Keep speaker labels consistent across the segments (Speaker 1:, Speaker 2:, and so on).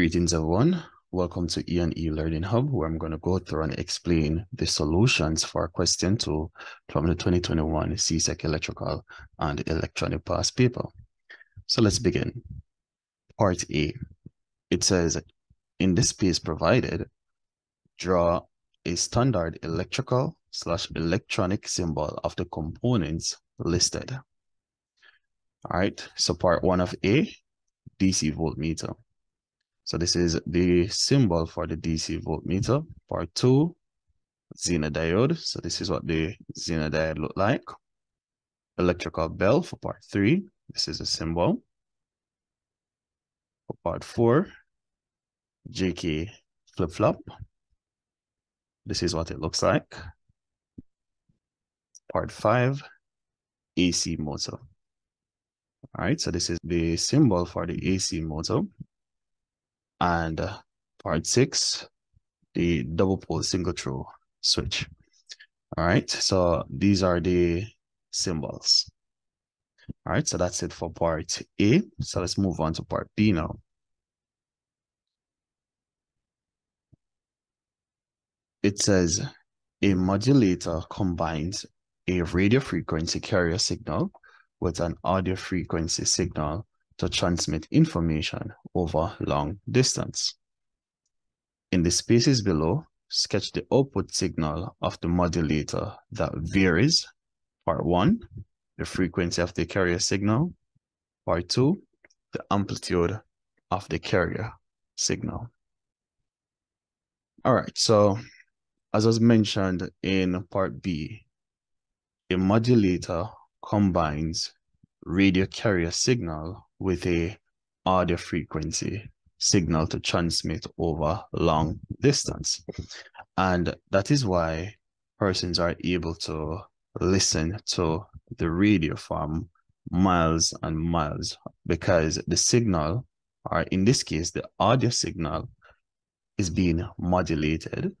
Speaker 1: Greetings everyone. Welcome to E&E Learning Hub where I'm going to go through and explain the solutions for question 2 from the 2021 CSEC Electrical and Electronic Past paper. So let's begin. Part A. It says, in this space provided, draw a standard electrical slash electronic symbol of the components listed. All right, so part one of A, DC voltmeter. So this is the symbol for the DC voltmeter. Part two, Zener diode. So this is what the Zener diode look like. Electrical bell for part three. This is a symbol. For part four, JK flip-flop. This is what it looks like. Part five, AC motor. All right, so this is the symbol for the AC motor. And uh, part six, the double pole single throw switch. All right, so these are the symbols. All right, so that's it for part A. So let's move on to part B now. It says a modulator combines a radio frequency carrier signal with an audio frequency signal to transmit information over long distance. In the spaces below, sketch the output signal of the modulator that varies. Part one, the frequency of the carrier signal. Part two, the amplitude of the carrier signal. All right, so as was mentioned in part B, a modulator combines radio carrier signal with a audio frequency signal to transmit over long distance. And that is why persons are able to listen to the radio from miles and miles because the signal, or in this case, the audio signal is being modulated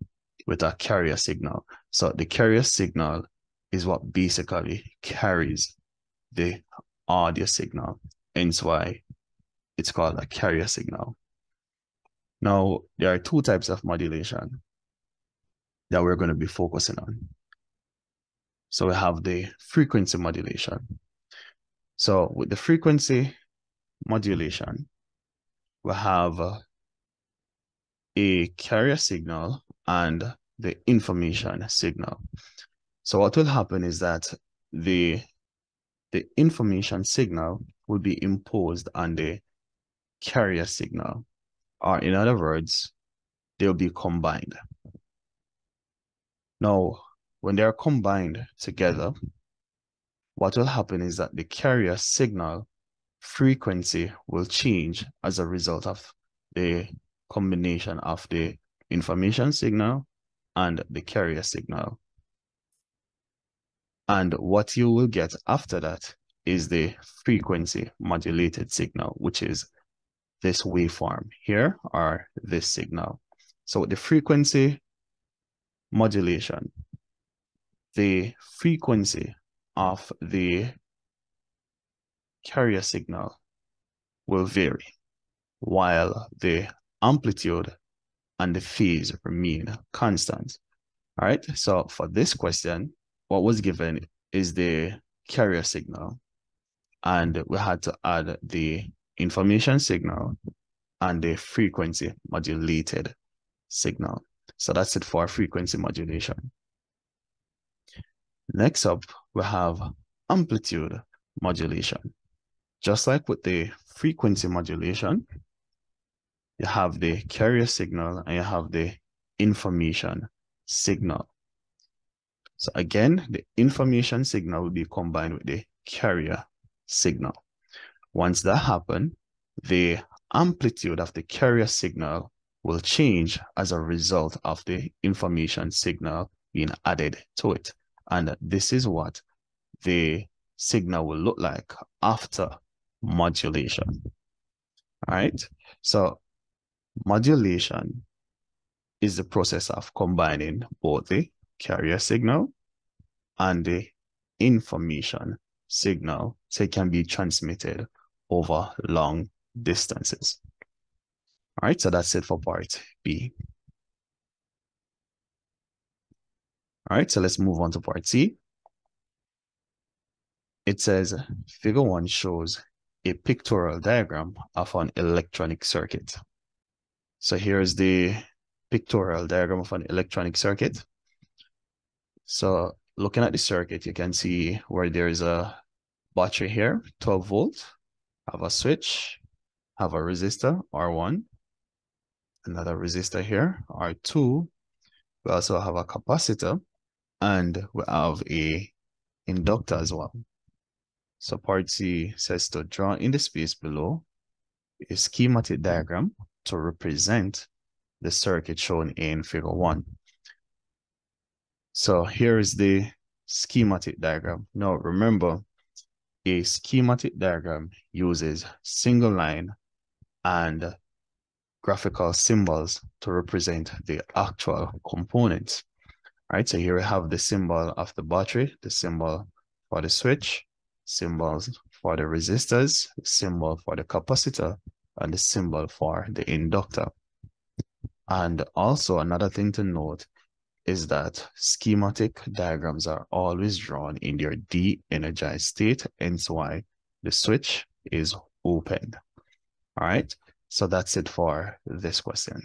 Speaker 1: with a carrier signal. So the carrier signal is what basically carries the audio signal. Hence why it's called a carrier signal. Now, there are two types of modulation that we're going to be focusing on. So we have the frequency modulation. So with the frequency modulation, we have a carrier signal and the information signal. So what will happen is that the the information signal will be imposed on the carrier signal, or in other words, they'll be combined. Now, when they are combined together, what will happen is that the carrier signal frequency will change as a result of the combination of the information signal and the carrier signal. And what you will get after that is the frequency modulated signal, which is this waveform here or this signal. So the frequency modulation, the frequency of the carrier signal will vary while the amplitude and the phase remain constant. All right, so for this question, what was given is the carrier signal, and we had to add the information signal and the frequency modulated signal. So that's it for frequency modulation. Next up, we have amplitude modulation. Just like with the frequency modulation, you have the carrier signal and you have the information signal. So again, the information signal will be combined with the carrier signal. Once that happens, the amplitude of the carrier signal will change as a result of the information signal being added to it. And this is what the signal will look like after modulation. All right. So Modulation is the process of combining both the carrier signal and the information signal so it can be transmitted over long distances. All right, so that's it for part B. All right, so let's move on to part C. It says figure one shows a pictorial diagram of an electronic circuit. So here's the pictorial diagram of an electronic circuit. So looking at the circuit, you can see where there's a battery here, 12 volt, have a switch, have a resistor, R1, another resistor here, R2. We also have a capacitor, and we have a inductor as well. So part C says to draw in the space below a schematic diagram to represent the circuit shown in figure one. So here is the schematic diagram. Now remember, a schematic diagram uses single line and graphical symbols to represent the actual components. All right, so here we have the symbol of the battery, the symbol for the switch, symbols for the resistors, symbol for the capacitor, and the symbol for the inductor. And also another thing to note is that schematic diagrams are always drawn in their de-energized state, hence why the switch is opened. All right, so that's it for this question.